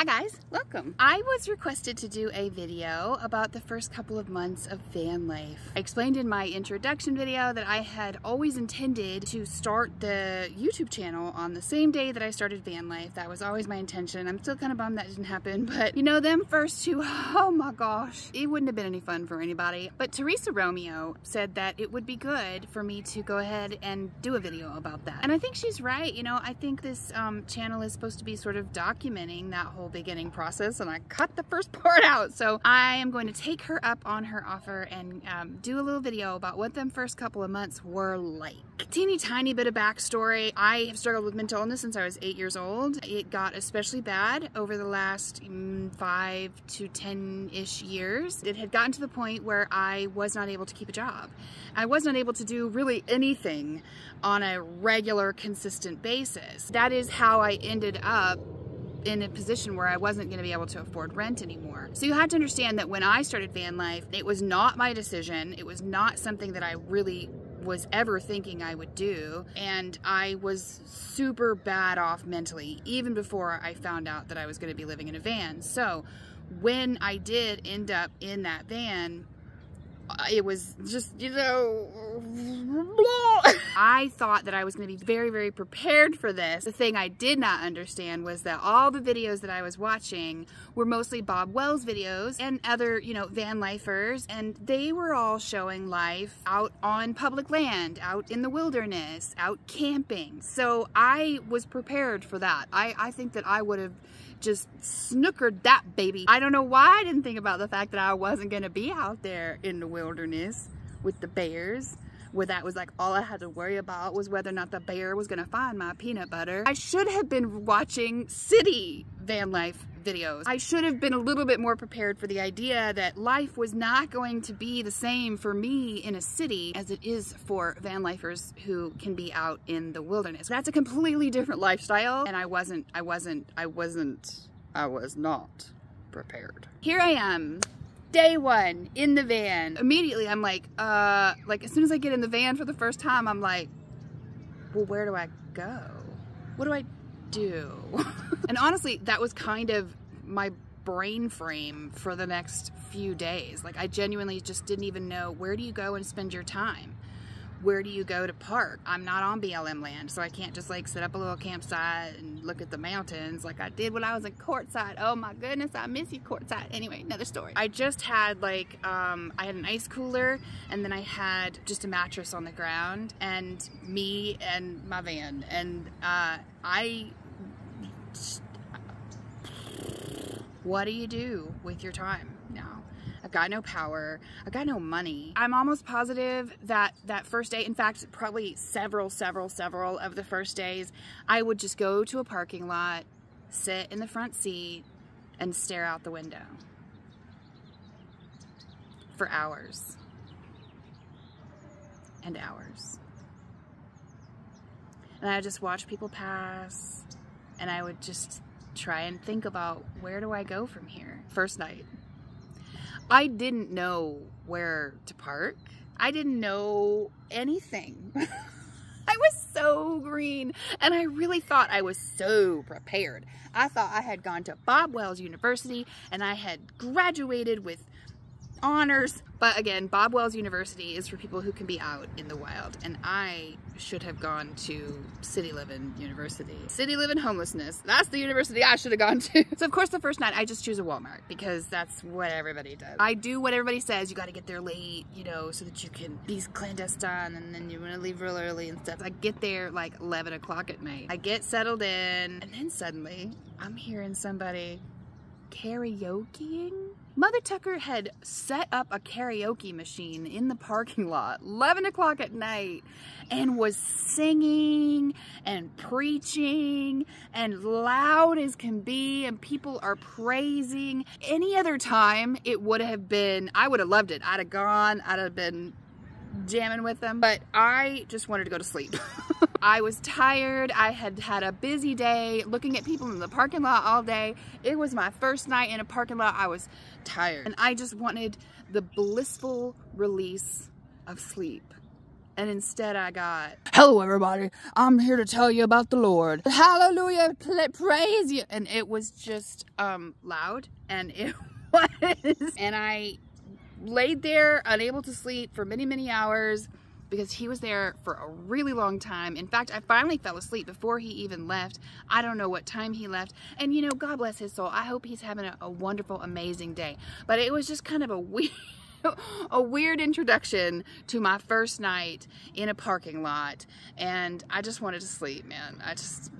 Hi guys, welcome. I was requested to do a video about the first couple of months of van life. I explained in my introduction video that I had always intended to start the YouTube channel on the same day that I started van life. That was always my intention. I'm still kind of bummed that didn't happen, but you know, them first two, oh my gosh, it wouldn't have been any fun for anybody. But Teresa Romeo said that it would be good for me to go ahead and do a video about that. And I think she's right. You know, I think this um, channel is supposed to be sort of documenting that whole whole beginning process and I cut the first part out. So I am going to take her up on her offer and um, do a little video about what them first couple of months were like. Teeny tiny bit of backstory. I have struggled with mental illness since I was eight years old. It got especially bad over the last mm, five to 10-ish years. It had gotten to the point where I was not able to keep a job. I was not able to do really anything on a regular, consistent basis. That is how I ended up in a position where I wasn't going to be able to afford rent anymore. So you had to understand that when I started van life, it was not my decision. It was not something that I really was ever thinking I would do. And I was super bad off mentally, even before I found out that I was going to be living in a van. So when I did end up in that van, uh, it was just, you know, I thought that I was going to be very, very prepared for this. The thing I did not understand was that all the videos that I was watching were mostly Bob Wells videos and other, you know, van lifers, and they were all showing life out on public land, out in the wilderness, out camping. So I was prepared for that. I, I think that I would have just snookered that baby. I don't know why I didn't think about the fact that I wasn't gonna be out there in the wilderness with the bears where that was like all I had to worry about was whether or not the bear was gonna find my peanut butter. I should have been watching city van life videos. I should have been a little bit more prepared for the idea that life was not going to be the same for me in a city as it is for van lifers who can be out in the wilderness. That's a completely different lifestyle and I wasn't, I wasn't, I wasn't, I was not prepared. Here I am day one in the van. Immediately I'm like, uh, like as soon as I get in the van for the first time, I'm like, well, where do I go? What do I do? and honestly, that was kind of my brain frame for the next few days. Like I genuinely just didn't even know where do you go and spend your time? Where do you go to park? I'm not on BLM land, so I can't just like set up a little campsite and look at the mountains like I did when I was in Quartzsite. Oh my goodness, I miss you Quartzsite. Anyway, another story. I just had like, um, I had an ice cooler and then I had just a mattress on the ground and me and my van. And uh, I, what do you do with your time? I've got no power. I've got no money. I'm almost positive that that first day, in fact, probably several, several, several of the first days, I would just go to a parking lot, sit in the front seat, and stare out the window for hours and hours. And I just watch people pass and I would just try and think about where do I go from here? First night. I didn't know where to park. I didn't know anything. I was so green and I really thought I was so prepared. I thought I had gone to Bob Wells University and I had graduated with honors. But again, Bob Wells University is for people who can be out in the wild. And I should have gone to City Living University. City Living Homelessness. That's the university I should have gone to. so of course the first night I just choose a Walmart because that's what everybody does. I do what everybody says. You got to get there late, you know, so that you can be clandestine and then you want to leave real early and stuff. I get there like 11 o'clock at night. I get settled in and then suddenly I'm hearing somebody karaokeing Mother Tucker had set up a karaoke machine in the parking lot 11 o'clock at night and was singing and preaching and loud as can be and people are praising. Any other time it would have been, I would have loved it. I'd have gone, I'd have been jamming with them, but I just wanted to go to sleep. I was tired. I had had a busy day looking at people in the parking lot all day. It was my first night in a parking lot. I was tired and I just wanted the blissful release of sleep. And instead I got, Hello everybody, I'm here to tell you about the Lord. Hallelujah, praise you. And it was just um, loud and it was. And I laid there unable to sleep for many, many hours because he was there for a really long time. In fact, I finally fell asleep before he even left. I don't know what time he left. And you know, God bless his soul. I hope he's having a, a wonderful, amazing day. But it was just kind of a weird a weird introduction to my first night in a parking lot and I just wanted to sleep man I just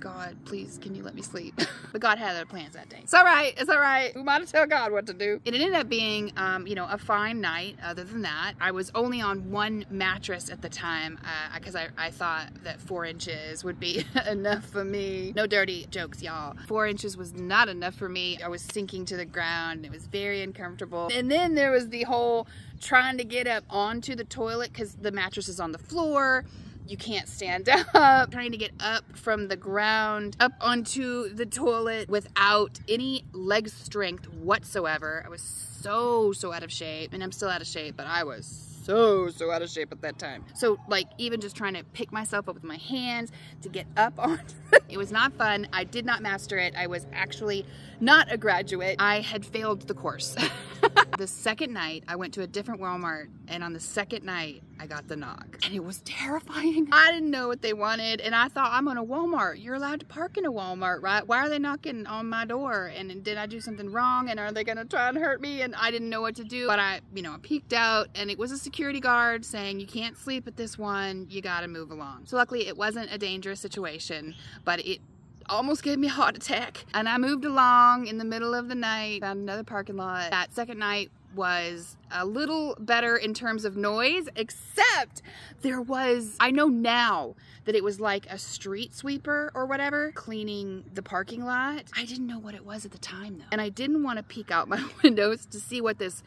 God, please, can you let me sleep? but God had other plans that day. It's all right. It's all right. Who am I to tell God what to do? It ended up being, um, you know, a fine night. Other than that, I was only on one mattress at the time because uh, I, I thought that four inches would be enough for me. No dirty jokes, y'all. Four inches was not enough for me. I was sinking to the ground. It was very uncomfortable. And then there was the whole trying to get up onto the toilet because the mattress is on the floor you can't stand up, trying to get up from the ground, up onto the toilet without any leg strength whatsoever. I was so, so out of shape, and I'm still out of shape, but I was so, so out of shape at that time. So like even just trying to pick myself up with my hands to get up on, it was not fun. I did not master it. I was actually not a graduate. I had failed the course. the second night I went to a different Walmart and on the second night I got the knock and it was terrifying. I didn't know what they wanted and I thought I'm on a Walmart. You're allowed to park in a Walmart, right? Why are they knocking on my door? And did I do something wrong and are they gonna try and hurt me? And I didn't know what to do, but I, you know, I peeked out and it was a security guard saying you can't sleep at this one, you gotta move along. So luckily it wasn't a dangerous situation, but it almost gave me a heart attack. And I moved along in the middle of the night, found another parking lot. That second night was a little better in terms of noise, except there was, I know now that it was like a street sweeper or whatever cleaning the parking lot. I didn't know what it was at the time though. And I didn't want to peek out my windows to see what this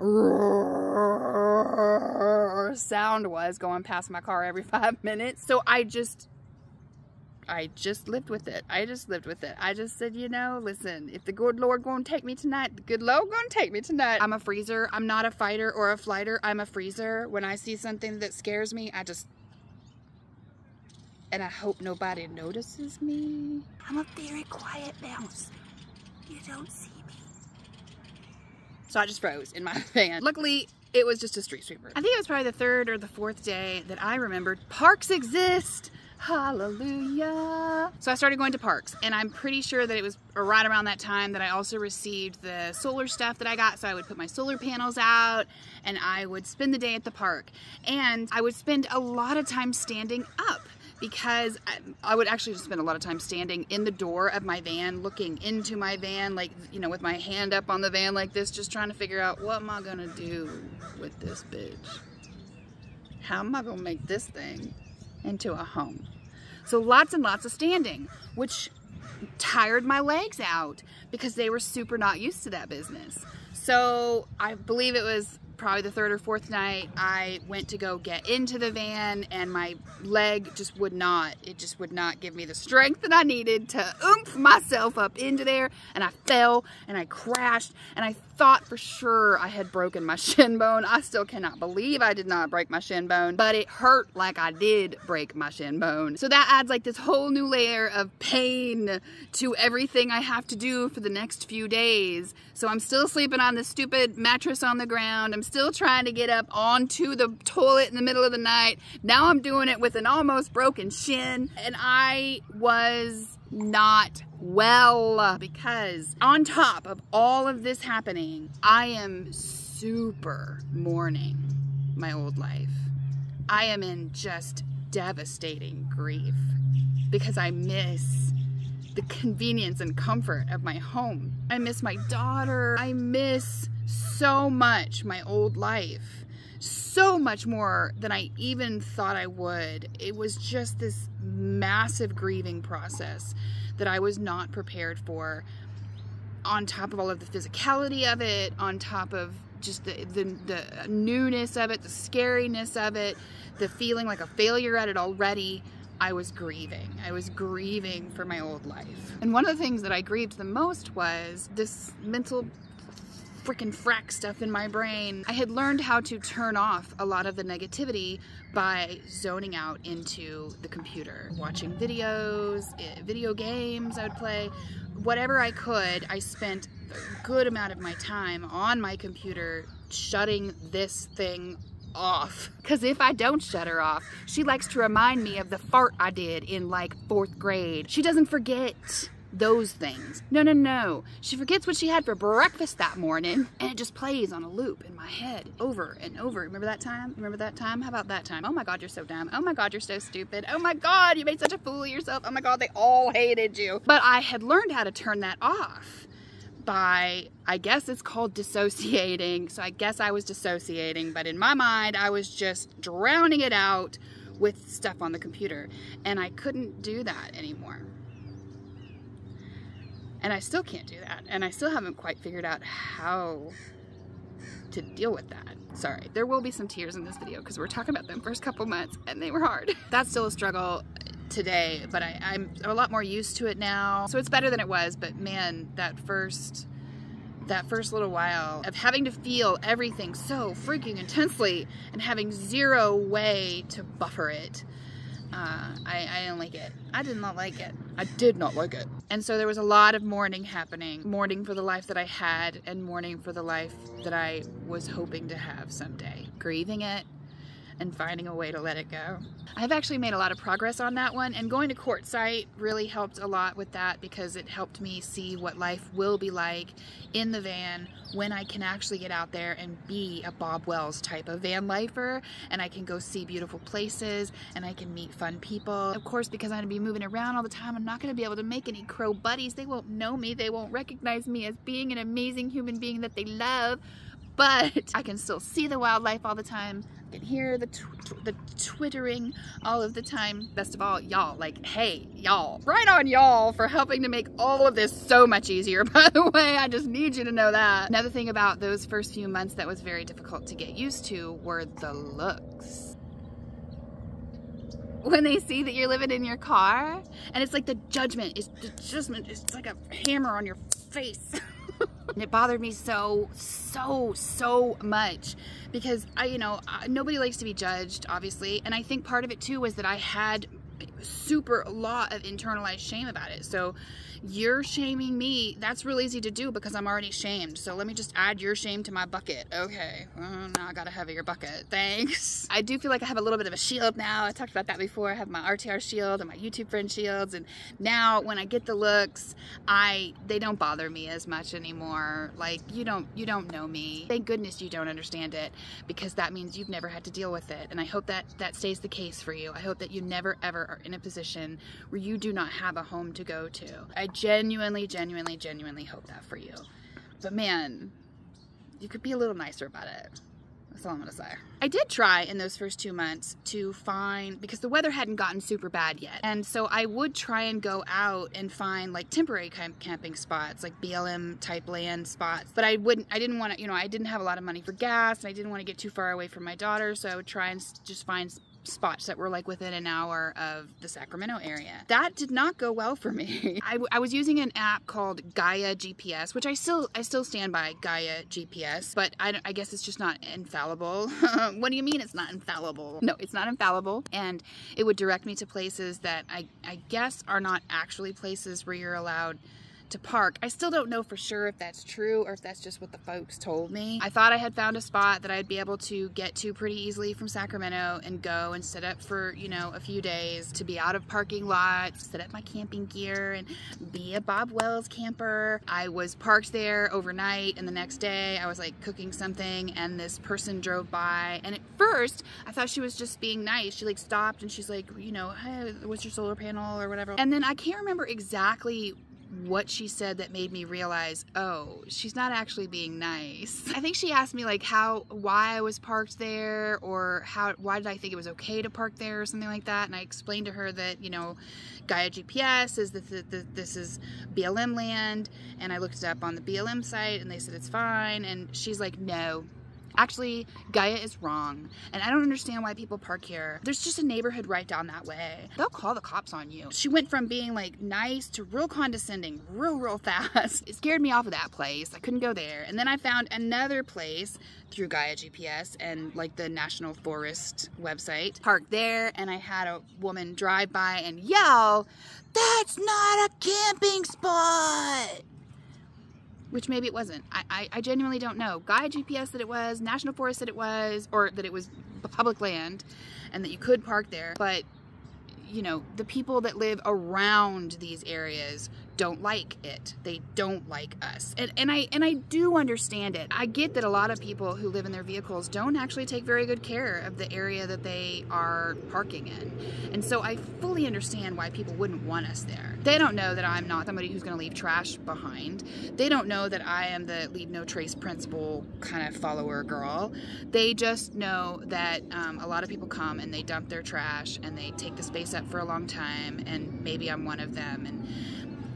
sound was going past my car every five minutes. So I just I just lived with it. I just lived with it. I just said, you know, listen, if the good Lord gonna take me tonight, the good Lord gonna take me tonight. I'm a freezer. I'm not a fighter or a flighter. I'm a freezer. When I see something that scares me, I just, and I hope nobody notices me. I'm a very quiet mouse. You don't see me. So I just froze in my van. Luckily, it was just a street sweeper. I think it was probably the third or the fourth day that I remembered parks exist. Hallelujah. So I started going to parks and I'm pretty sure that it was right around that time that I also received the solar stuff that I got. So I would put my solar panels out and I would spend the day at the park. And I would spend a lot of time standing up because I, would actually just spend a lot of time standing in the door of my van, looking into my van, like, you know, with my hand up on the van like this, just trying to figure out what am I gonna do with this bitch? How am I gonna make this thing into a home? So lots and lots of standing, which tired my legs out because they were super not used to that business. So I believe it was probably the third or fourth night, I went to go get into the van and my leg just would not, it just would not give me the strength that I needed to oomph myself up into there. And I fell and I crashed and I thought for sure I had broken my shin bone. I still cannot believe I did not break my shin bone, but it hurt like I did break my shin bone. So that adds like this whole new layer of pain to everything I have to do for the next few days. So I'm still sleeping on this stupid mattress on the ground. I'm still trying to get up onto the toilet in the middle of the night. Now I'm doing it with an almost broken shin and I was not well because on top of all of this happening, I am super mourning my old life. I am in just devastating grief because I miss the convenience and comfort of my home. I miss my daughter. I miss so much my old life. So much more than I even thought I would. It was just this massive grieving process that I was not prepared for on top of all of the physicality of it, on top of just the, the, the newness of it, the scariness of it, the feeling like a failure at it already. I was grieving. I was grieving for my old life. And one of the things that I grieved the most was this mental freaking frack stuff in my brain. I had learned how to turn off a lot of the negativity by zoning out into the computer, watching videos, eh, video games I would play, whatever I could. I spent a good amount of my time on my computer shutting this thing off. Because if I don't shut her off, she likes to remind me of the fart I did in like fourth grade. She doesn't forget those things. No, no, no. She forgets what she had for breakfast that morning and it just plays on a loop in my head over and over. Remember that time? Remember that time? How about that time? Oh my God, you're so dumb. Oh my God, you're so stupid. Oh my God, you made such a fool of yourself. Oh my God, they all hated you. But I had learned how to turn that off by, I guess it's called dissociating. So I guess I was dissociating, but in my mind, I was just drowning it out with stuff on the computer. And I couldn't do that anymore. And I still can't do that. And I still haven't quite figured out how to deal with that. Sorry, there will be some tears in this video because we're talking about them first couple months and they were hard. That's still a struggle today, but I, I'm a lot more used to it now. So it's better than it was, but man, that first that first little while of having to feel everything so freaking intensely and having zero way to buffer it uh, I, I didn't like it. I did not like it. I did not like it. And so there was a lot of mourning happening. Mourning for the life that I had and mourning for the life that I was hoping to have someday. Grieving it, and finding a way to let it go. I've actually made a lot of progress on that one and going to Quartzsite really helped a lot with that because it helped me see what life will be like in the van when I can actually get out there and be a Bob Wells type of van lifer and I can go see beautiful places and I can meet fun people. Of course, because I'm gonna be moving around all the time, I'm not gonna be able to make any crow buddies. They won't know me. They won't recognize me as being an amazing human being that they love but I can still see the wildlife all the time. I can hear the, tw the twittering all of the time. Best of all, y'all, like, hey, y'all, right on y'all for helping to make all of this so much easier. By the way, I just need you to know that. Another thing about those first few months that was very difficult to get used to were the looks when they see that you're living in your car and it's like the judgment is the judgment is like a hammer on your face it bothered me so, so, so much because I, you know, nobody likes to be judged, obviously. And I think part of it too was that I had super lot of internalized shame about it. So you're shaming me. That's real easy to do because I'm already shamed. So let me just add your shame to my bucket. Okay, well, now I got a heavier bucket. Thanks. I do feel like I have a little bit of a shield now. I talked about that before. I have my RTR shield and my YouTube friend shields. And now when I get the looks, I they don't bother me as much anymore. Like you don't you don't know me. Thank goodness you don't understand it because that means you've never had to deal with it. And I hope that that stays the case for you. I hope that you never ever are in a position where you do not have a home to go to. I genuinely, genuinely, genuinely hope that for you. But man, you could be a little nicer about it. That's all I'm gonna say. I did try in those first two months to find, because the weather hadn't gotten super bad yet. And so I would try and go out and find like temporary camp camping spots, like BLM type land spots. But I wouldn't, I didn't want to, you know, I didn't have a lot of money for gas and I didn't want to get too far away from my daughter. So I would try and just find spots that were like within an hour of the Sacramento area. That did not go well for me. I, I was using an app called Gaia GPS, which I still I still stand by Gaia GPS, but I, I guess it's just not infallible. what do you mean it's not infallible? No, it's not infallible, and it would direct me to places that I, I guess are not actually places where you're allowed to park. I still don't know for sure if that's true or if that's just what the folks told me. I thought I had found a spot that I'd be able to get to pretty easily from Sacramento and go and set up for, you know, a few days to be out of parking lots, set up my camping gear and be a Bob Wells camper. I was parked there overnight and the next day I was like cooking something and this person drove by and at first I thought she was just being nice. She like stopped and she's like, you know, hey, what's your solar panel or whatever. And then I can't remember exactly what she said that made me realize, oh, she's not actually being nice. I think she asked me like how, why I was parked there or how, why did I think it was okay to park there or something like that. And I explained to her that, you know, Gaia GPS is that this is BLM land. And I looked it up on the BLM site and they said it's fine. And she's like, no, Actually, Gaia is wrong, and I don't understand why people park here. There's just a neighborhood right down that way. They'll call the cops on you. She went from being like nice to real condescending real, real fast. It scared me off of that place. I couldn't go there. And then I found another place through Gaia GPS and like the National Forest website. Parked there, and I had a woman drive by and yell, That's not a camping spot! Which maybe it wasn't. I, I, I, genuinely don't know. Gaia GPS that it was, National Forest that it was, or that it was public land and that you could park there. But, you know, the people that live around these areas don't like it. They don't like us. And, and I and I do understand it. I get that a lot of people who live in their vehicles don't actually take very good care of the area that they are parking in. And so I fully understand why people wouldn't want us there. They don't know that I'm not somebody who's going to leave trash behind. They don't know that I am the leave no trace principle kind of follower girl. They just know that um, a lot of people come and they dump their trash and they take the space up for a long time and maybe I'm one of them and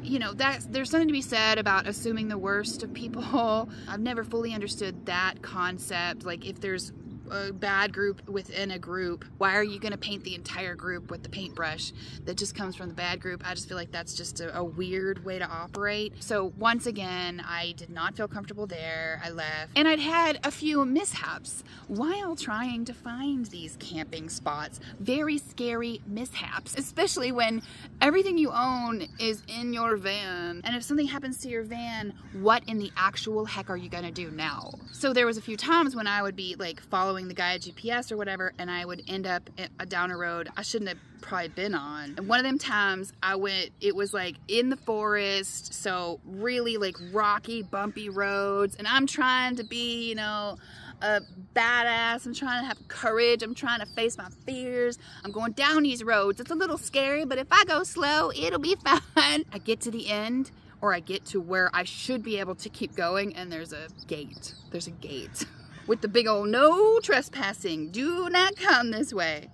you know, that there's something to be said about assuming the worst of people. I've never fully understood that concept. Like if there's a bad group within a group, why are you going to paint the entire group with the paintbrush that just comes from the bad group? I just feel like that's just a, a, weird way to operate. So once again, I did not feel comfortable there. I left and I'd had a few mishaps while trying to find these camping spots. Very scary mishaps, especially when everything you own is in your van. And if something happens to your van, what in the actual heck are you going to do now? So there was a few times when I would be like following the Gaia GPS or whatever, and I would end up uh, down a road I shouldn't have probably been on. And one of them times I went, it was like in the forest, so really like rocky, bumpy roads, and I'm trying to be, you know, a badass. I'm trying to have courage. I'm trying to face my fears. I'm going down these roads. It's a little scary, but if I go slow, it'll be fine. I get to the end or I get to where I should be able to keep going and there's a gate. There's a gate. with the big old no trespassing. Do not come this way.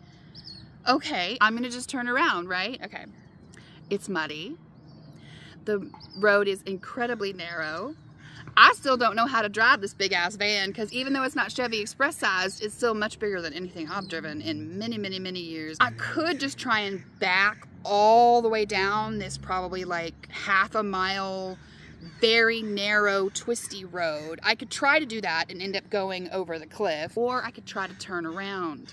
Okay, I'm gonna just turn around, right? Okay. It's muddy. The road is incredibly narrow. I still don't know how to drive this big ass van because even though it's not Chevy Express sized, it's still much bigger than anything I've driven in many, many, many years. I could just try and back all the way down this probably like half a mile very narrow, twisty road. I could try to do that and end up going over the cliff, or I could try to turn around.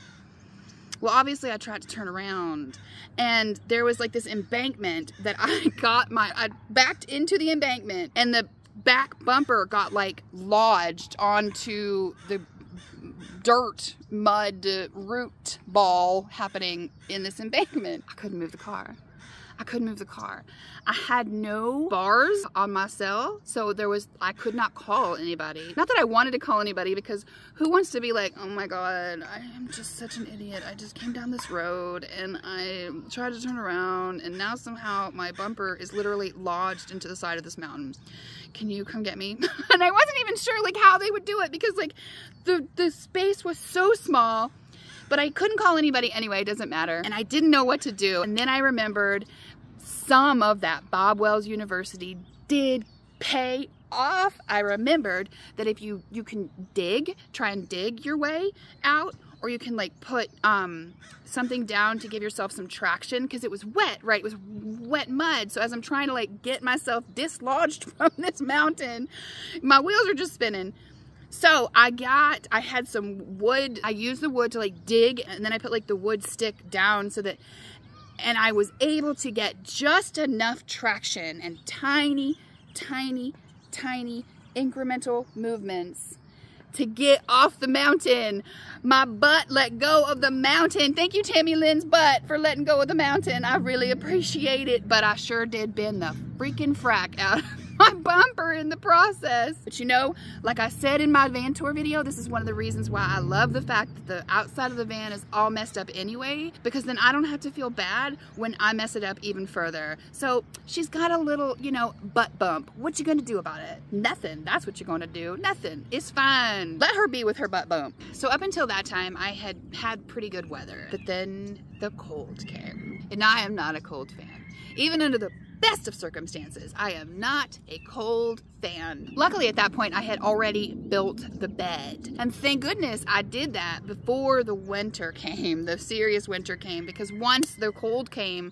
Well, obviously I tried to turn around and there was like this embankment that I got my, I backed into the embankment and the back bumper got like lodged onto the dirt, mud, root ball happening in this embankment. I couldn't move the car. I couldn't move the car. I had no bars on my cell, so there was, I could not call anybody. Not that I wanted to call anybody because who wants to be like, oh my God, I am just such an idiot. I just came down this road and I tried to turn around and now somehow my bumper is literally lodged into the side of this mountain. Can you come get me? and I wasn't even sure like how they would do it because like the, the space was so small but I couldn't call anybody anyway, it doesn't matter. And I didn't know what to do. And then I remembered some of that Bob Wells University did pay off. I remembered that if you, you can dig, try and dig your way out, or you can like put um, something down to give yourself some traction because it was wet, right? It was wet mud. So as I'm trying to like get myself dislodged from this mountain, my wheels are just spinning. So I got, I had some wood, I used the wood to like dig and then I put like the wood stick down so that, and I was able to get just enough traction and tiny, tiny, tiny incremental movements to get off the mountain. My butt let go of the mountain. Thank you, Tammy Lynn's butt, for letting go of the mountain. I really appreciate it, but I sure did bend the freaking frack out my bumper in the process. But you know, like I said in my van tour video, this is one of the reasons why I love the fact that the outside of the van is all messed up anyway, because then I don't have to feel bad when I mess it up even further. So she's got a little, you know, butt bump. What you gonna do about it? Nothing. That's what you're gonna do. Nothing. It's fine. Let her be with her butt bump. So up until that time, I had had pretty good weather, but then the cold came. And I am not a cold fan. Even under the best of circumstances, I am not a cold fan. Luckily at that point I had already built the bed. And thank goodness I did that before the winter came, the serious winter came, because once the cold came,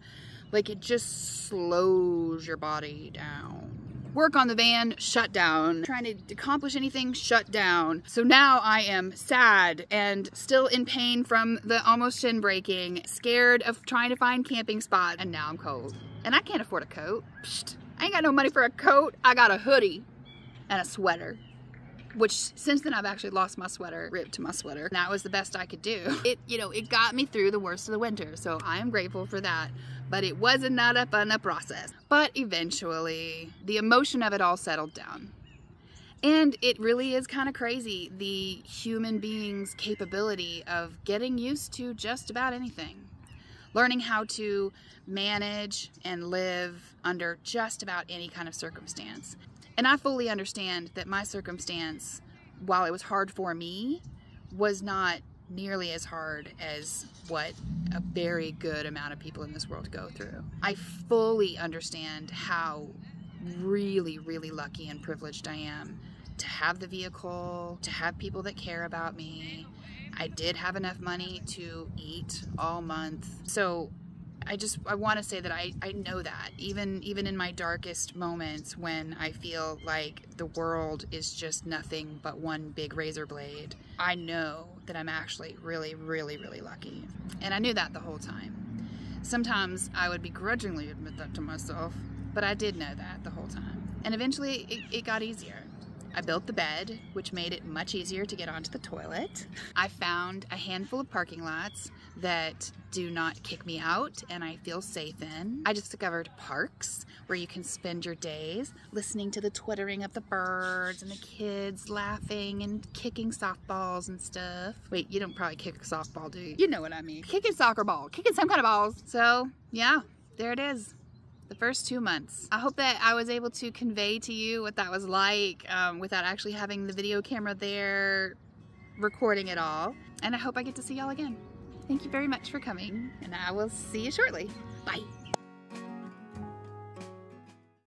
like it just slows your body down work on the van, shut down. Trying to accomplish anything, shut down. So now I am sad and still in pain from the almost shin breaking, scared of trying to find camping spot, and now I'm cold. And I can't afford a coat. Psst. I ain't got no money for a coat. I got a hoodie and a sweater which since then I've actually lost my sweater, ripped my sweater. That was the best I could do. It, you know, it got me through the worst of the winter, so I am grateful for that. But it wasn't not a fun process. But eventually, the emotion of it all settled down. And it really is kind of crazy, the human being's capability of getting used to just about anything. Learning how to manage and live under just about any kind of circumstance. And I fully understand that my circumstance, while it was hard for me, was not nearly as hard as what a very good amount of people in this world go through. I fully understand how really, really lucky and privileged I am to have the vehicle, to have people that care about me. I did have enough money to eat all month. So I just I want to say that I, I know that even even in my darkest moments when I feel like the world is just nothing but one big razor blade I know that I'm actually really really really lucky. And I knew that the whole time. Sometimes I would begrudgingly admit that to myself but I did know that the whole time. And eventually it, it got easier I built the bed, which made it much easier to get onto the toilet. I found a handful of parking lots that do not kick me out and I feel safe in. I just discovered parks where you can spend your days listening to the twittering of the birds and the kids laughing and kicking softballs and stuff. Wait, you don't probably kick a softball, do you? You know what I mean. Kicking soccer ball, kicking some kind of balls. So yeah, there it is the first two months. I hope that I was able to convey to you what that was like um, without actually having the video camera there recording it all. And I hope I get to see y'all again. Thank you very much for coming and I will see you shortly. Bye.